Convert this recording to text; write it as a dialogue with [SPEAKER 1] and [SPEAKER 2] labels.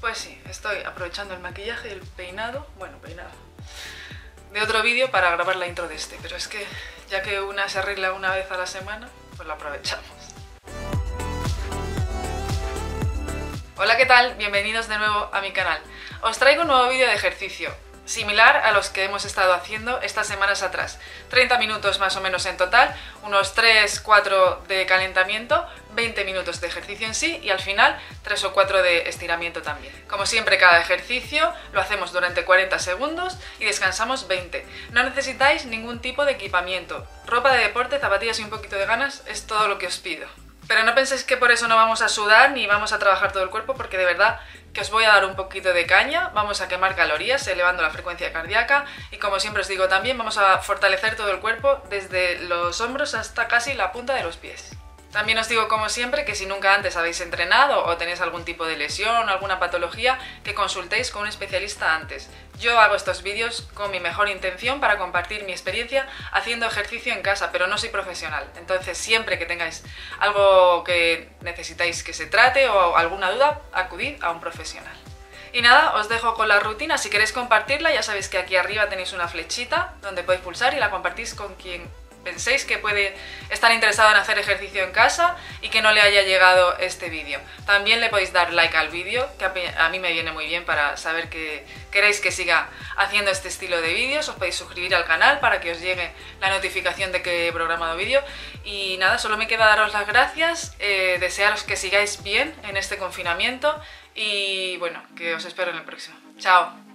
[SPEAKER 1] Pues sí, estoy aprovechando el maquillaje y el peinado, bueno, peinado, de otro vídeo para grabar la intro de este, pero es que ya que una se arregla una vez a la semana, pues la aprovechamos. Hola, ¿qué tal? Bienvenidos de nuevo a mi canal. Os traigo un nuevo vídeo de ejercicio, similar a los que hemos estado haciendo estas semanas atrás. 30 minutos más o menos en total, unos 3-4 de calentamiento, 20 minutos de ejercicio en sí y al final 3 o 4 de estiramiento también. Como siempre cada ejercicio lo hacemos durante 40 segundos y descansamos 20. No necesitáis ningún tipo de equipamiento. Ropa de deporte, zapatillas y un poquito de ganas es todo lo que os pido. Pero no penséis que por eso no vamos a sudar ni vamos a trabajar todo el cuerpo, porque de verdad que os voy a dar un poquito de caña, vamos a quemar calorías elevando la frecuencia cardíaca y como siempre os digo también vamos a fortalecer todo el cuerpo desde los hombros hasta casi la punta de los pies. También os digo, como siempre, que si nunca antes habéis entrenado o tenéis algún tipo de lesión o alguna patología, que consultéis con un especialista antes. Yo hago estos vídeos con mi mejor intención para compartir mi experiencia haciendo ejercicio en casa, pero no soy profesional. Entonces, siempre que tengáis algo que necesitáis que se trate o alguna duda, acudid a un profesional. Y nada, os dejo con la rutina. Si queréis compartirla, ya sabéis que aquí arriba tenéis una flechita donde podéis pulsar y la compartís con quien penséis que puede estar interesado en hacer ejercicio en casa y que no le haya llegado este vídeo. También le podéis dar like al vídeo, que a mí me viene muy bien para saber que queréis que siga haciendo este estilo de vídeos. Os podéis suscribir al canal para que os llegue la notificación de que he programado vídeo. Y nada, solo me queda daros las gracias, eh, desearos que sigáis bien en este confinamiento y bueno, que os espero en el próximo. Chao.